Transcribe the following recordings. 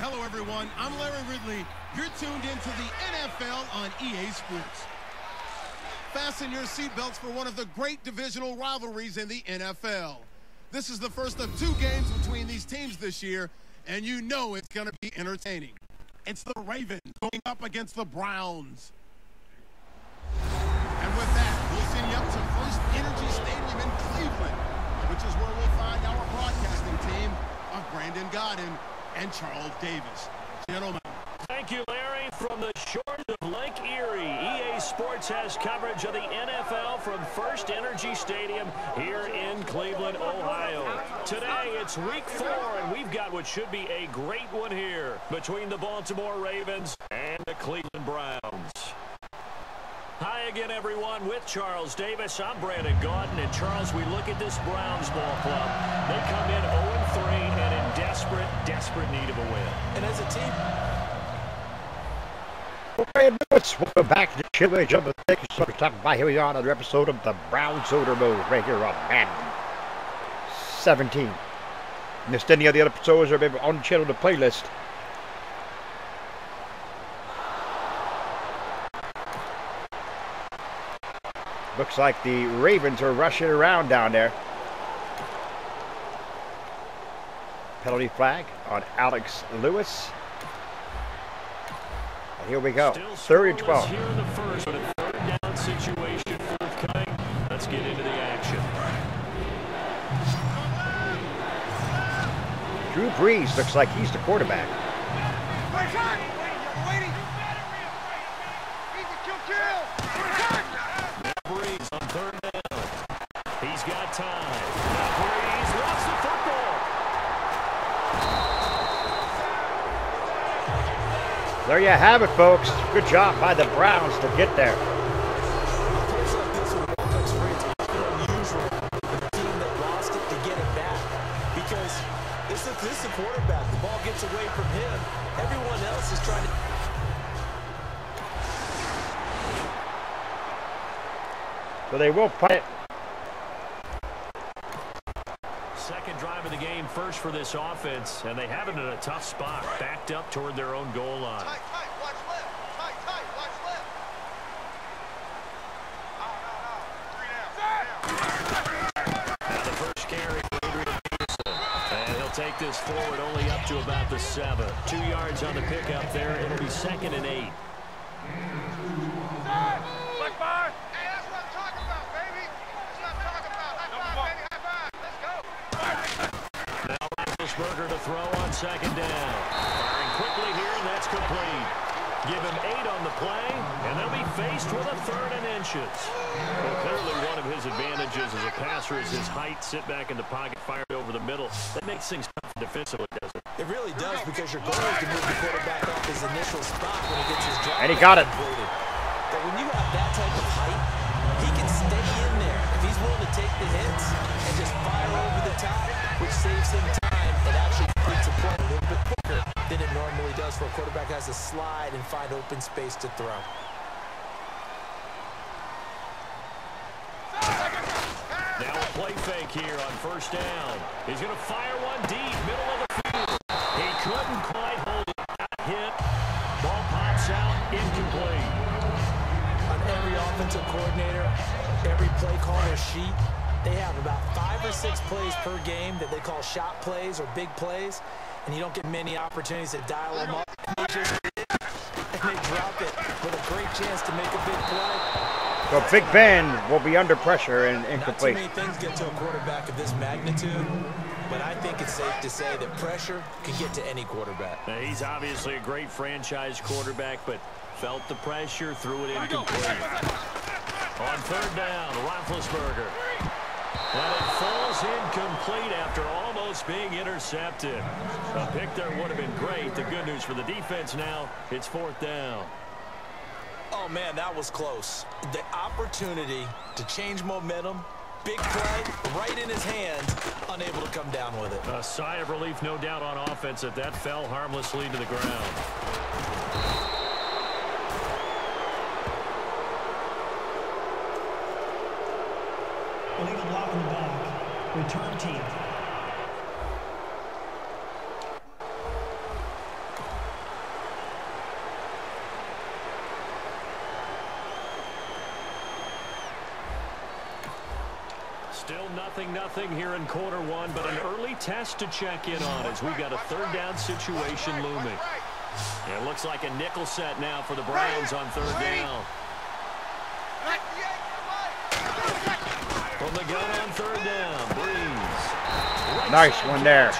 Hello, everyone. I'm Larry Ridley. You're tuned into the NFL on EA Sports. Fasten your seatbelts for one of the great divisional rivalries in the NFL. This is the first of two games between these teams this year, and you know it's going to be entertaining. It's the Ravens going up against the Browns. And with that, we'll send you up to First Energy Stadium in Cleveland, which is where we'll find our broadcasting team of Brandon Gaudin and Charles Davis. Gentlemen. Thank you, Larry. From the shores of Lake Erie, EA Sports has coverage of the NFL from First Energy Stadium here in Cleveland, Ohio. Today, it's week four, and we've got what should be a great one here between the Baltimore Ravens and the Cleveland Browns. Hi again, everyone, with Charles Davis. I'm Brandon Gaudin, and Charles, we look at this Browns ball club. They come in 0-3 in desperate, desperate need of a win. And as a team, Hey, Lewis, welcome back to the Chili Jumbo. Thank you so much for stopping by. Here we are, on another episode of the Browns Owner Mode right here on Madden 17. Missed any of the other episodes or maybe on the channel, the playlist. Looks like the Ravens are rushing around down there. Penalty flag on Alex Lewis. And here we go. Still Third and 12. Here in the first, but a third down situation forthcoming. Let's get into the action. Drew Brees looks like he's the quarterback. There you have it, folks. Good job by the Browns to get there. this. The ball gets away from him. Everyone else is trying to... So they will punt it. Second drive of the game, first for this offense, and they have it in a tough spot, backed up toward their own goal line. Tight, tight, watch left. Tight, tight, watch left. No, no, no. Three down. Now the first carry, Adrian Peterson. And he'll take this forward only up to about the seven. Two yards on the pickup there. It'll be second and eight. Hey, Roethlisberger to throw on second down. Firing quickly here, and that's complete. Give him eight on the play, and they'll be faced with a third and inches. Well, clearly one of his advantages as a passer is his height. Sit back in the pocket, fired over the middle. That makes things tough defensively, doesn't it? It really does because your goal is to move the quarterback off his initial spot when he gets his drop. And he got it. completed. But when you have that type of height, he can stay in there if he's willing to take the hits and just fire over the top, which saves him time does for a quarterback has to slide and find open space to throw. Now a play fake here on first down. He's going to fire one deep, middle of the field. He couldn't quite hold it. Got hit. Ball pops out, incomplete. on every offensive coordinator, every play caller sheet, they have about five or six plays per game that they call shot plays or big plays, and you don't get many opportunities to dial them up. And they just and they drop it with a great chance to make a big play. So Big Ben will be under pressure and incomplete. Not too incomplete. many things get to a quarterback of this magnitude, but I think it's safe to say that pressure can get to any quarterback. Now, he's obviously a great franchise quarterback, but felt the pressure, threw it incomplete. On third down, Roethlisberger. And it falls incomplete after almost being intercepted. A pick there would have been great. The good news for the defense now, it's fourth down. Oh, man, that was close. The opportunity to change momentum, big play, right in his hands, unable to come down with it. A sigh of relief, no doubt, on offense that that fell harmlessly to the ground. return team. Still nothing, nothing here in quarter one, but an early test to check in on as we've got a third down situation looming. It looks like a nickel set now for the Browns on third down. The gun on third down, Brees. Right Nice one there.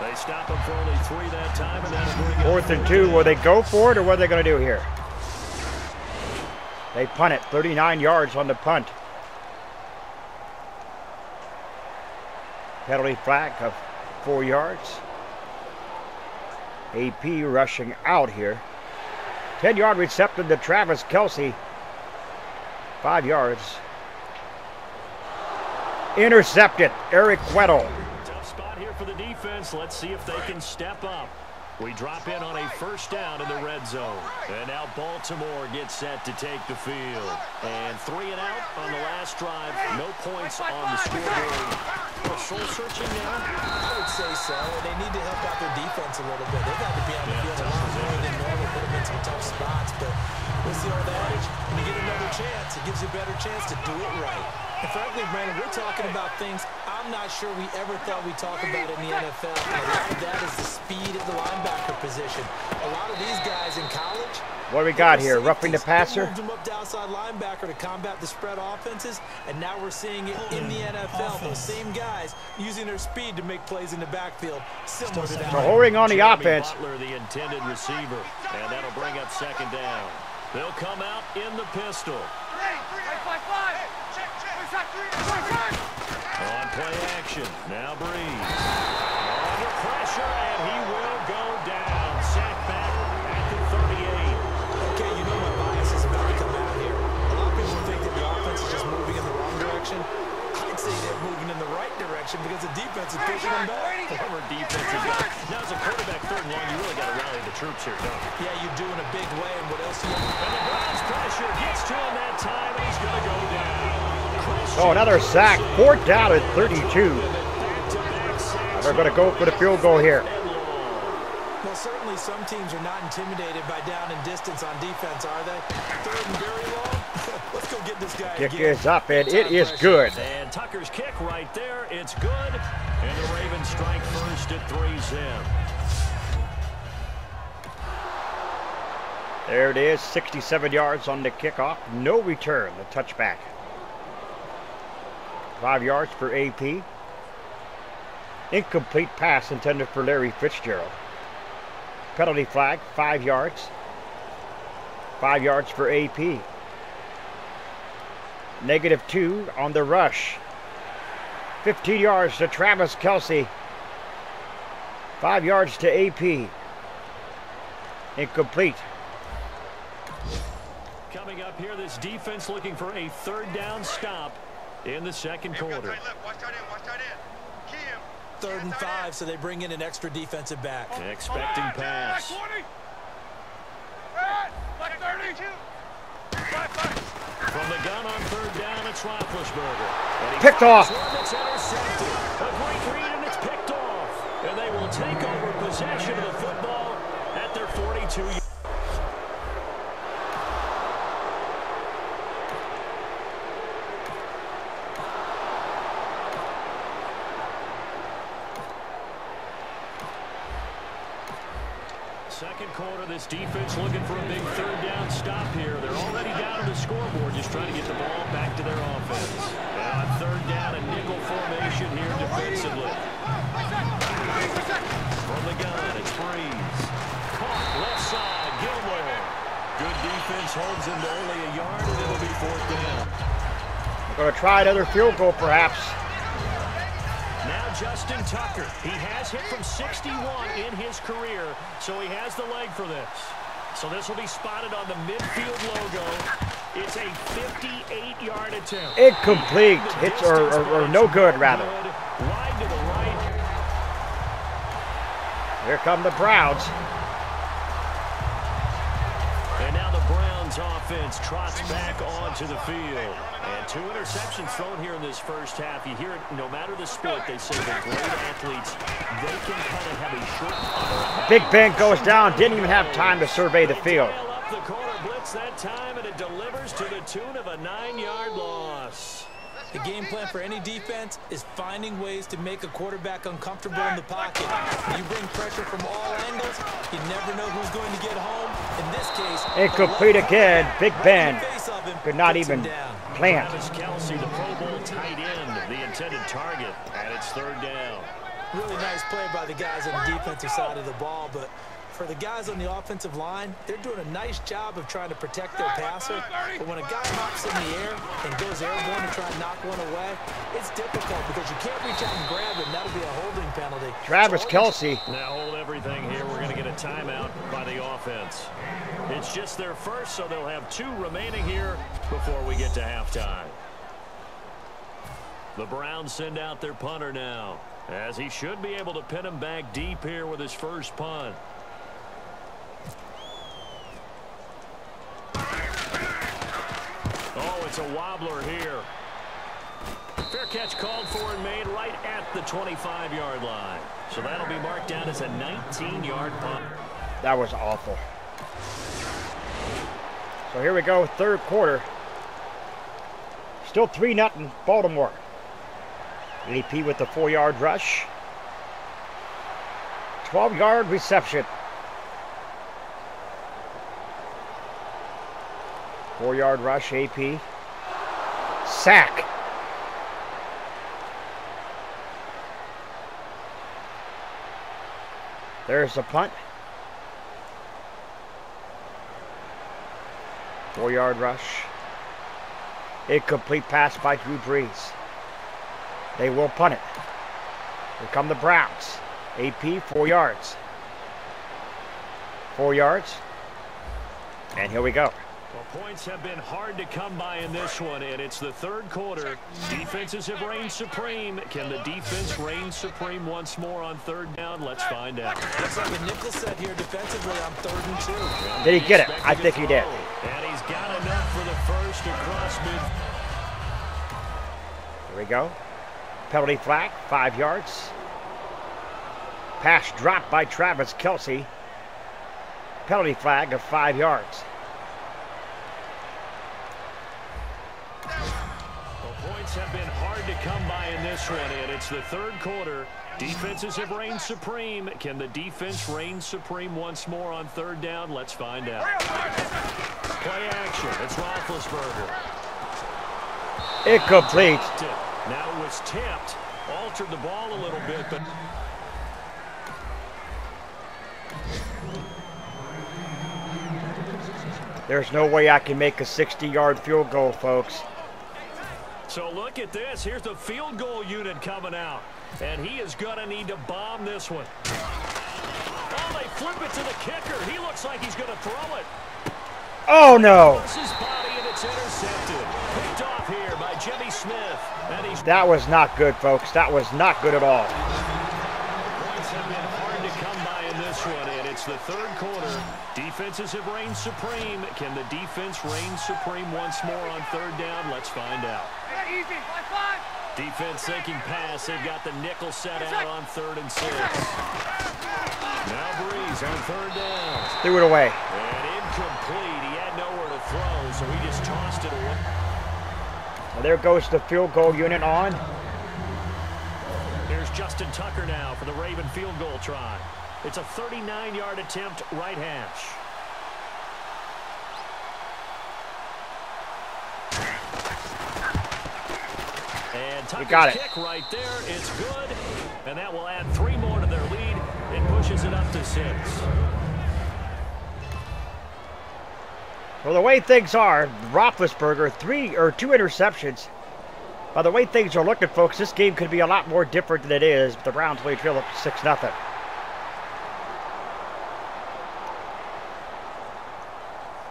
They stop him for only three that time, and that'll bring Fourth and two. Will they go for it or what are they going to do here? They punt it. 39 yards on the punt. Penalty flag of four yards. AP rushing out here. 10 yard reception to Travis Kelce. Five yards. Intercepted. Eric Weddle. Tough spot here for the defense. Let's see if they can step up. We drop in on a first down in the red zone. And now Baltimore gets set to take the field. And three and out on the last drive. No points on the scoreboard. Well, soul searching now. I would say so. They need to help out their defense a little bit. They've got to be on the Yeah, field a lot more than normal, put them in some tough spots. But what's the old adage? When you get another chance, it gives you a better chance to do it right. And frankly, Brandon, we're talking about things I'm not sure we ever thought we'd talk about in the NFL. A lot of that is the speed of the linebacker position. A lot of these guys in college, What do we got here? were Roughing the passer? moved them up to outside linebacker to combat the spread offenses, and now we're seeing it in the NFL. Those same guys using their speed to make plays in the backfield, similar to that. So holding on the Jeremy offense. Butler, the intended receiver. And that'll bring up second down. They'll come out in the pistol. Play action. Now Brees. Under pressure, and he will go down. Sack back at the 38. Okay, you know my bias is about to come out here. A lot of people think that the offense is just moving in the wrong direction. I'd say they're moving in the right direction because the defense is pushing them back. Former defensive guy. Now, as a quarterback third and long, you really got to rally the troops here, don't you? Yeah, you do in a big way, and what else do you And the Browns pressure gets to him that time, and he's going to go down. Oh, another sack. Fourth down at 32. Back-to-back sacks. They're going to go for the field goal here. Well, certainly some teams are not intimidated by down and distance on defense, are they? Third and very long? Let's go get this guy Kick again. is up, and it Time is pressure. good. And Tucker's kick right there. It's good. And the Ravens strike first at three zip. There it is, 67 yards on the kickoff. No return, the touchback. Five yards for AP. Incomplete pass intended for Larry Fitzgerald. Penalty flag, five yards. Five yards for AP. Negative two on the rush. 15 yards to Travis Kelce. Five yards to AP. Incomplete. Coming up here, this defense looking for a third down stop in the second quarter. Third and five, so they bring in an extra defensive back. Expecting pass. From the gun on third down, it's Roethlisberger. And he Picked off. one that's intercepted. A great read, and it's picked off. And they will take over possession of the football at their 42 Second quarter, this defense looking for a big third down stop here. They're already down on the scoreboard, just trying to get the ball back to their offense. On third down, a nickel formation here defensively. From the gun, it's Brees. Caught left side, Gillmore. Good defense holds him to only a yard, and it'll be fourth down. Going to try another field goal, perhaps. Justin Tucker. He has hit from 61 in his career, so he has the leg for this. So this will be spotted on the midfield logo. It's a 58-yard attempt. Incomplete. Hits or, or, or no good, rather. Wide to the right. Here come the Browns. And now the Browns offense trots back onto the field. And two interceptions thrown here in this first half. You hear it, no matter the sport, they say the great athletes, they can kind of have a short Big Ben goes down. Didn't even have time to survey the field. Up the corner blitz that time, and it delivers to the tune of a nine-yard loss. The game plan for any defense is finding ways to make a quarterback uncomfortable in the pocket. You bring pressure from all angles, you never know who's going to get home. In this case, the Incomplete left again. Big right in Ben the face of him could not even plant. Travis Kelce, the Pro Bowl tight end, the intended target, and it's third down. Really nice play by the guys on the defensive side of the ball, but for the guys on the offensive line, they're doing a nice job of trying to protect their passer. But when a guy hops in the air and goes airborne to try and knock one away, it's difficult because you can't reach out and grab him. That'll be a holding penalty. Travis So all you- Kelce. Now hold everything here. Timeout by the offense. It's just their first, so they'll have two remaining here before we get to halftime. The Browns send out their punter now, as he should be able to pin him back deep here with his first punt. Oh, it's a wobbler here. Fair catch called for and made right at the 25-yard line. So that'll be marked down as a 19-yard punt. That was awful. So here we go, third quarter. Still 3 nothing Baltimore. AP with the four yard rush. 12 yard reception. Four yard rush, AP. Sack. There's the punt. Four yard rush. Incomplete pass by Drew Brees. They will punt it. Here come the Browns. AP, four yards. Four yards. And here we go. Well, points have been hard to come by in this one, and it's the third quarter. Defenses have reigned supreme. Can the defense reign supreme once more on third down? Let's find out. Looks like a nickel set here defensively on third and two. Did he get it? I think he did. throw, And he's got enough for the first across mid. Here we go. Penalty flag, five yards. Pass dropped by Travis Kelce. Penalty flag of five yards. Points have been hard to come by in this one, and it's the third quarter. Defenses have reigned supreme. Can the defense reign supreme once more on third down? Let's find out. Play action. It's Roethlisberger. Incomplete. Now it was tipped. Altered the ball a little bit, but There's no way I can make a 60 yard field goal, folks. So look at this. Here's the field goal unit coming out. And he is going to need to bomb this one. Oh, they flip it to the kicker. He looks like he's going to throw it. Oh no! This body and it's intercepted. Picked off here by Jimmy Smith. And he's That was not good, folks. That was not good at all. points have been hard to come by in this one. And it's the third quarter. Defenses have reigned supreme. Can the defense reign supreme once more on third down? Let's find out. Easy. Play five. Defense thinking pass. They've got the nickel set out on third and six. Now Brees on third down. Threw it away. And incomplete. He had nowhere to throw, so he just tossed it away. Well, there goes the field goal unit on. Here's Justin Tucker now for the Raven field goal try. It's a 39-yard attempt, right hash. And Tucker's got it. kick right there. It's good. And that will add three more to their lead. It pushes it up to six. Well, the way things are, Roethlisberger, three or two interceptions. By the way things are looking, folks, this game could be a lot more different than it is. The Browns only trail up six nothing.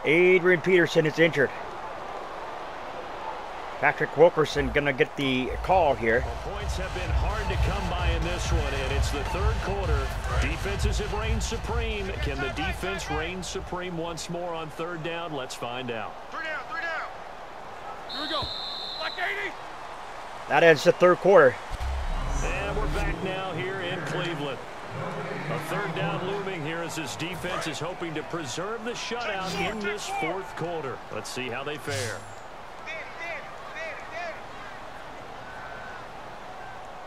Adrian Peterson is injured. Patrick Wilkerson gonna get the call here. Well, points have been hard to come by in this one, and it's the third quarter. Defenses have reigned supreme. Can the defense reign supreme once more on third down? Let's find out. Three down. Three down. Here we go. Like 80. That ends the third quarter. And we're back now here in Cleveland. A third down looming here as his defense is hoping to preserve the shutout in this fourth quarter. Let's see how they fare.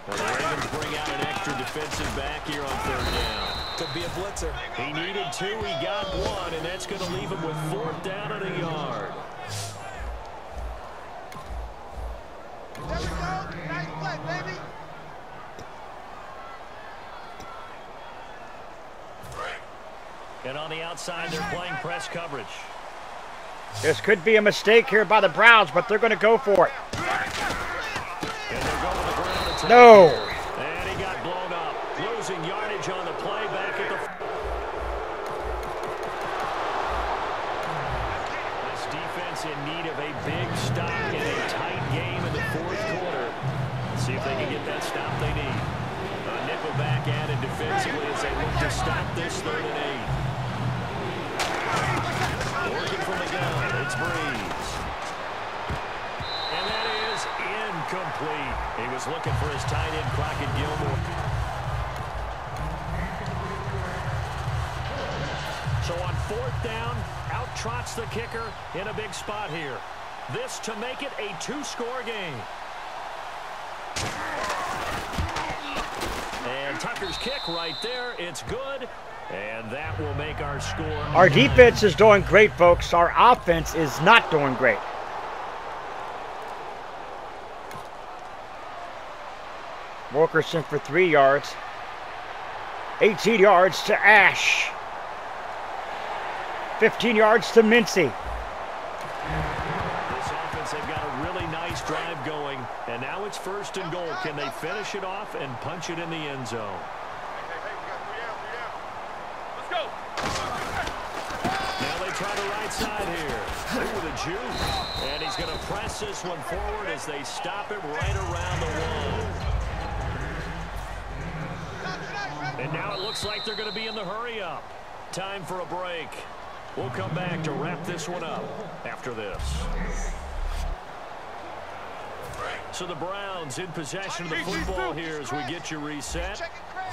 Well, the Ravens bring out an extra defensive back here on third down. Could be a blitzer. He needed two, he got one, and that's going to leave him with fourth down and a yard. There we go. Nice play, baby. And on the outside, they're playing press coverage. This could be a mistake here by the Browns, but they're going to go for it. And they're going to the ground attack. No. And he got blown up. Losing yardage on the play back at the... This defense in need of a big stop in a tight game in the fourth quarter. See if they can get that stop they need. A nickel back added defensively as they look to stop this third and eight. From the gun, it's Brees. And that is incomplete. He was looking for his tight end, Crockett Gillmore. So on fourth down, out trots the kicker in a big spot here. This to make it a two-score game. And Tucker's kick right there. It's good. And that will make our score. Our defense is doing great, folks. Our offense is not doing great. Wilkerson for three yards. 18 yards to Ash. 15 yards to Mincy. This offense, they've got a really nice drive going. And now it's first and goal. Can they finish it off and punch it in the end zone? Hey, hey, we got three down, three down. Let's go. Now they try the right side here. Ooh, the juke. And he's going to press this one forward as they stop him right around the wall. And now it looks like they're going to be in the hurry up. Time for a break. We'll come back to wrap this one up after this. So the Browns in possession of the football here as we get you reset.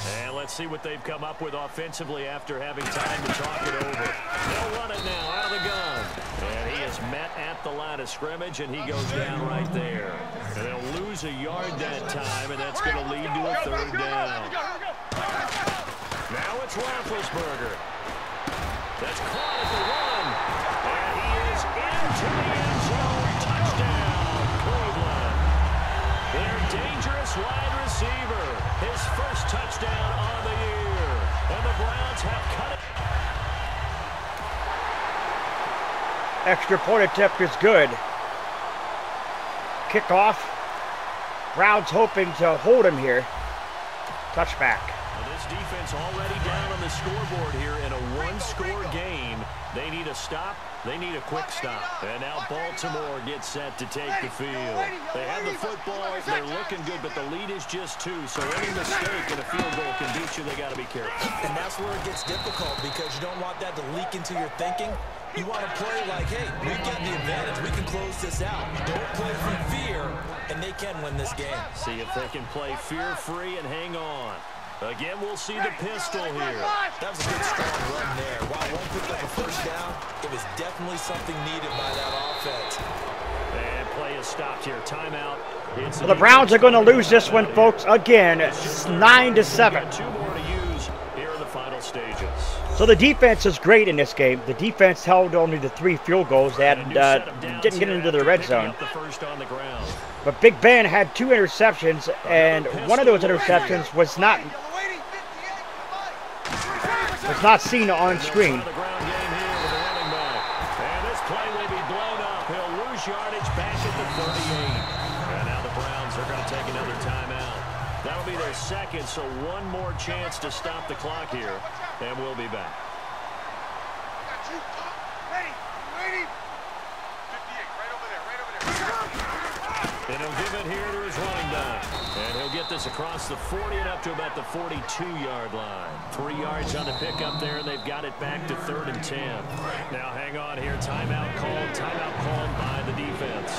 And let's see what they've come up with offensively after having time to talk it over. They'll run it now out of the gun. And he is met at the line of scrimmage, and he goes down right there. And they'll lose a yard that time, and that's going to lead to a third down. Now it's Roethlisberger. That's caught at the one. And he is into the wide receiver. His first touchdown on the year. And the Browns have cut it. Extra point attempt is good. Kickoff. Browns hoping to hold him here. Touchback. Well, this defense already down on the scoreboard here in a one-score game. They need a stop. They need a quick stop. And now Baltimore gets set to take the field. They have the football. They're looking good, but the lead is just two. So any mistake in a field goal can beat you. They got to be careful. And that's where it gets difficult because you don't want that to leak into your thinking. You want to play like, hey, we got the advantage. We can close this out. Don't play from fear, and they can win this game. See if they can play fear-free and hang on. Again, we'll see the pistol here. That was a good strong run there. While one picked up a first down, it was definitely something needed by that offense. And play is stopped here. Timeout. It's Well, the Browns are going to lose this one, folks. Again, it's nine to seven. Two more to use here in the final stages. So the defense is great in this game. The defense held only the three field goals And a and new uh, set of downs didn't get into the red zone. The first on the. But Big Ben had two interceptions, and one of those interceptions was not was not seen on screen. The ground game here with the running back. And this play will be blown up. He'll lose yardage back at the 38. And now the Browns are going to take another timeout. That'll be their second, so one more chance to stop the clock here. And we'll be back. Ready. Ready. 58, right over there, right over there. And he'll give it here to his running back. And he'll get this across the 40 and up to about the 42-yard line. Three yards on the pickup there, and they've got it back to third and 10. Now hang on here. Timeout called. Timeout called by the defense.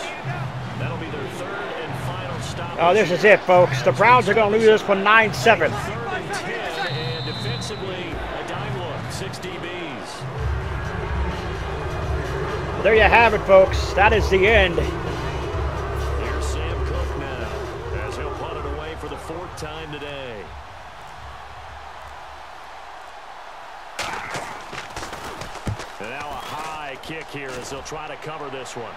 That'll be their third and final stop. Oh, this is it, folks. The Browns are going to lose this one 9-7. Third and 10, and defensively, a dime look. Six DBs. There you have it, folks. That is the end. High kick here as they'll try to cover this one.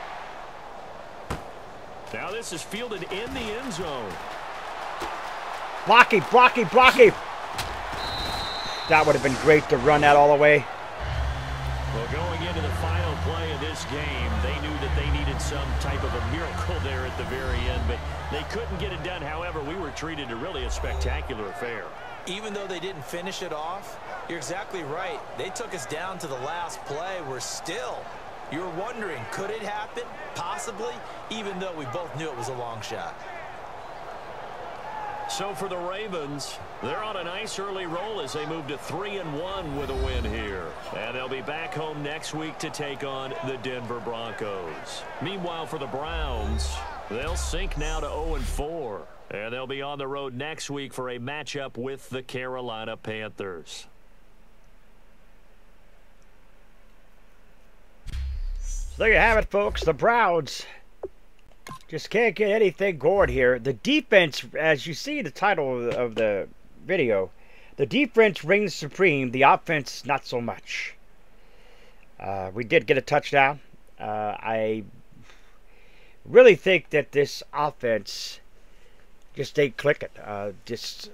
Now this is fielded in the end zone. Blocky, blocky, blocky. That would have been great to run that all the way. Well, going into the final play of this game, they knew that they needed some type of a miracle there at the very end, but they couldn't get it done. However, we were treated to really a spectacular affair. Even though they didn't finish it off, you're exactly right. They took us down to the last play. We're still, you're wondering, could it happen? Possibly, even though we both knew it was a long shot. So for the Ravens, they're on a nice early roll as they move to 3 and one with a win here. And they'll be back home next week to take on the Denver Broncos. Meanwhile, for the Browns, they'll sink now to 0 and 4. And they'll be on the road next week for a matchup with the Carolina Panthers. There you have it, folks. The Browns just can't get anything going here. The defense, as you see the title of the, of the video, the defense reigns supreme. The offense, not so much. Uh, we did get a touchdown. Uh, I really think that this offense just ain't clicking. Uh, just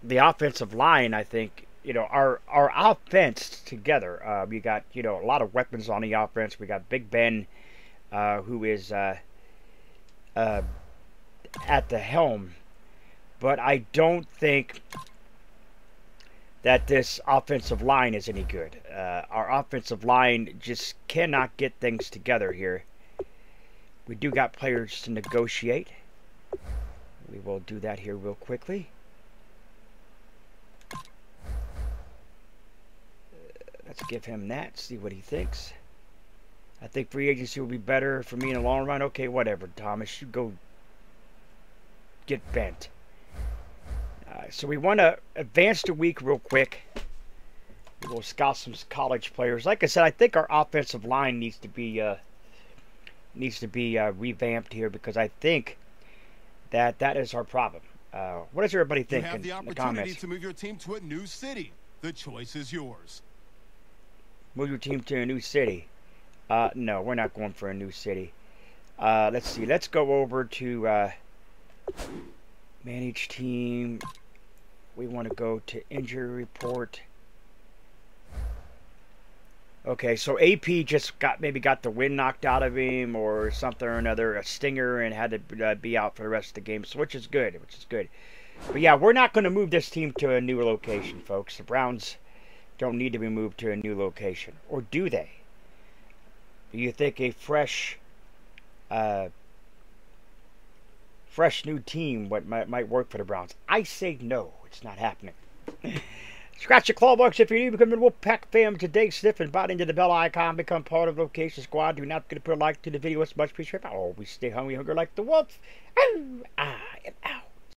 the offensive line, I think, you know, our our offense together. Uh, we got you know a lot of weapons on the offense. We got Big Ben, uh, who is uh, uh, at the helm, but I don't think that this offensive line is any good. Uh, our offensive line just cannot get things together here. We do got players to negotiate. We will do that here real quickly. Uh, let's give him that, see what he thinks. I think free agency will be better for me in the long run. Okay, whatever, Thomas. You go get bent. Uh, so we want to advance the week real quick. We'll scout some college players. Like I said, I think our offensive line needs to be uh, needs to be uh, revamped here because I think that that is our problem. Uh, what does everybody You think have in, the in the opportunity comments? to move your team to a new city. The choice is yours. Move your team to a new city. Uh, no, we're not going for a new city. Uh, let's see. Let's go over to uh, manage team. We want to go to injury report. Okay, so AP just got maybe got the wind knocked out of him or something or another, a stinger, and had to uh, be out for the rest of the game. So which is good, which is good. But yeah, we're not going to move this team to a new location, folks. The Browns don't need to be moved to a new location, or do they? Do you think a fresh, uh, fresh new team what might, might work for the Browns? I say no. It's not happening. Scratch your claw box if you need to become a Wolfpack fam today. Sniff and bite into the bell icon. Become part of the Location Squad. Do not forget to put a like to the video. It's much appreciated. Always stay hungry, hungry like the wolf. Ow, I am out.